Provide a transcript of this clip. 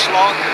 much longer?